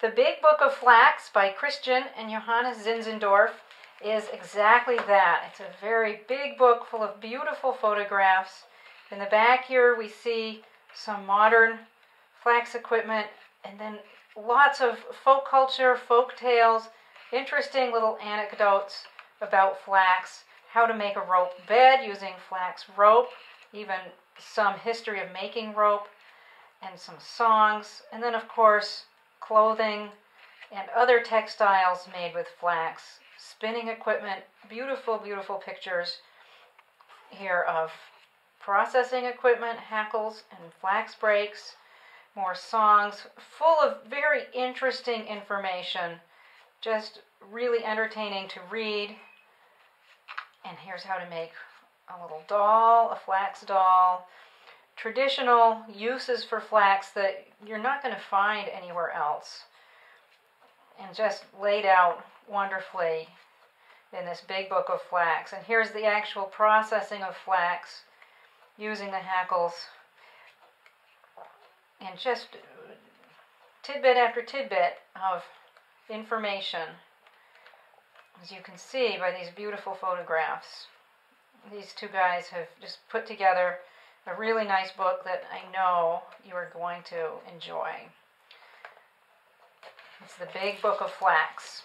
The Big Book of Flax by Christian and Johannes Zinzendorf is exactly that. It's a very big book full of beautiful photographs. In the back here, we see some modern flax equipment and then lots of folk culture, folk tales, interesting little anecdotes about flax, how to make a rope bed using flax rope, even some history of making rope, and some songs, and then, of course, clothing and other textiles made with flax, spinning equipment, beautiful, beautiful pictures here of processing equipment, hackles, and flax brakes, more songs, full of very interesting information, just really entertaining to read. And here's how to make a little doll, a flax doll, traditional uses for flax that you're not going to find anywhere else, and just laid out wonderfully in this big book of flax. And here's the actual processing of flax using the hackles, and just tidbit after tidbit of information, as you can see by these beautiful photographs. These two guys have just put together a really nice book that I know you are going to enjoy. It's the Big Book of Flax.